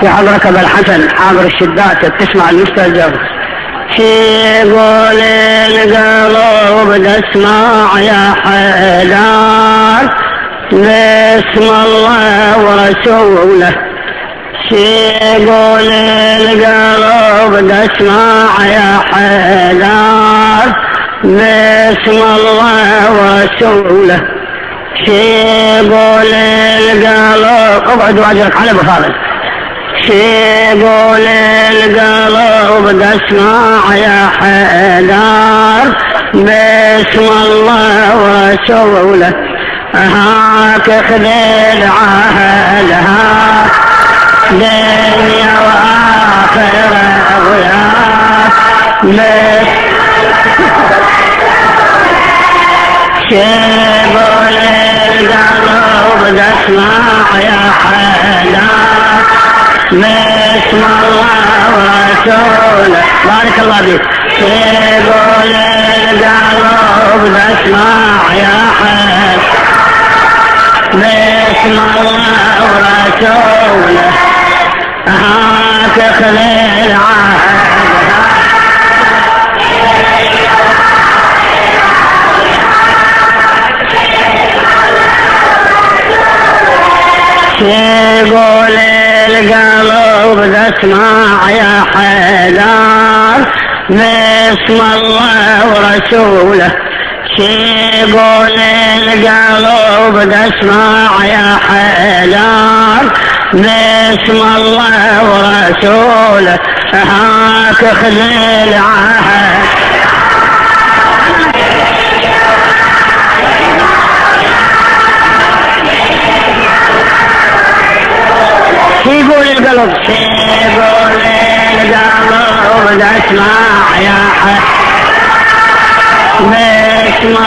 في حضرك ابا الحسن حاضر الشدات تسمع المستجاب في قول القلوب اسمع يا حيدر باسم الله ورسوله. في قول القلوب اسمع يا حيدر باسم الله ورسوله. في قول القلوب اقعد واجرك على ابو فاضل في قول القلوب اسمع يا حيدر باسم الله ورسوله هاك خذ العهد هاك دنيا واخره وياك شبل القلب اسمع يا حلا بسم الله ورسوله بارك الله فيك. شبل القلب اسمع يا حلا بسم الله ورسوله هاك خليل عهد يقول اسمع يا حيدر باسم الله ورسوله. يقول القلب اسمع يا حيدر باسم الله ورسوله. هاك خذ العهد القلب يقول القلب اسمع يا حي الله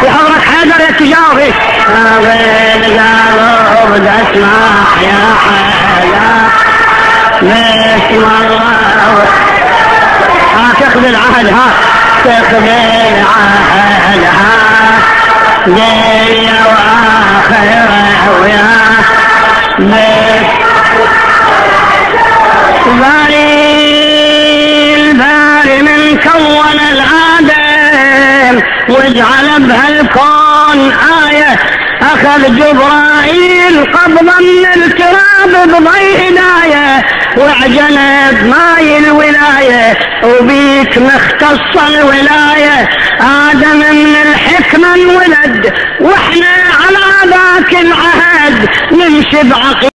في حضرك حيدر يا تجاوبي القلب اسمع يا حيدر باسم الله ها تاخذ العهد ها تاخذ العهد ها دنيا واجعل بهالكون آية أخذ جبرائيل قبضا من التراب بضي هداية واعجنب ماي الولاية وبيك مختص الولاية. آدم من الحكمة انولد وإحنا على ذاك العهد نمشي بعقل